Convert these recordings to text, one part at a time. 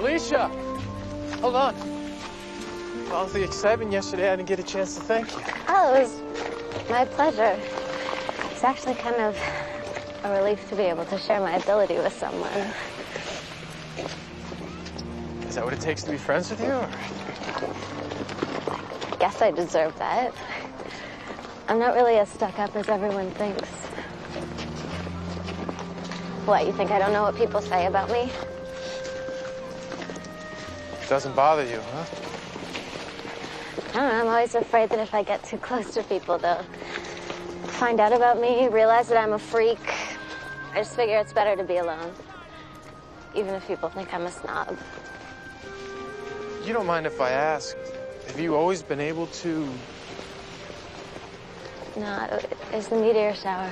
Alicia! Hold on. For all the excitement yesterday, I didn't get a chance to thank you. Oh, it was my pleasure. It's actually kind of a relief to be able to share my ability with someone. Is that what it takes to be friends with you? Or? I guess I deserve that. I'm not really as stuck up as everyone thinks. What, you think I don't know what people say about me? It doesn't bother you, huh? I don't know, I'm always afraid that if I get too close to people, they'll find out about me, realize that I'm a freak. I just figure it's better to be alone. Even if people think I'm a snob. You don't mind if I ask, have you always been able to... No, it was the meteor shower.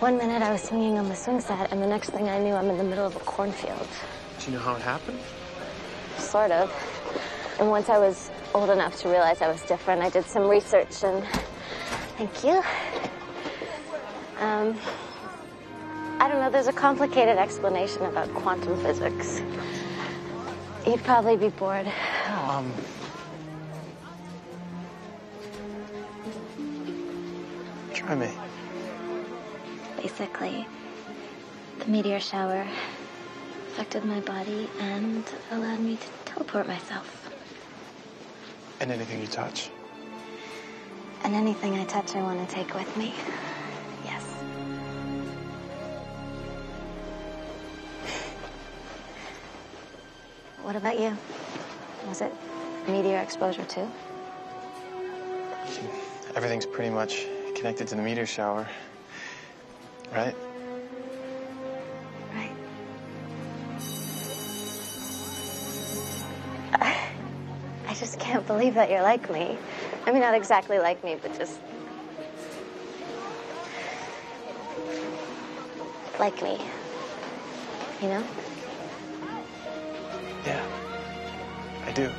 One minute I was swinging on the swing set, and the next thing I knew, I'm in the middle of a cornfield. Do you know how it happened? Sort of. And once I was old enough to realize I was different, I did some research and. Thank you. Um. I don't know, there's a complicated explanation about quantum physics. You'd probably be bored. Um... Try me. Basically, the meteor shower affected my body and allowed me to teleport myself. And anything you touch. And anything I touch, I want to take with me. Yes. What about you? Was it meteor exposure too? Everything's pretty much connected to the meteor shower. Right? Right. Just can't believe that you're like me. I mean, not exactly like me, but just. like me. You know? Yeah. I do.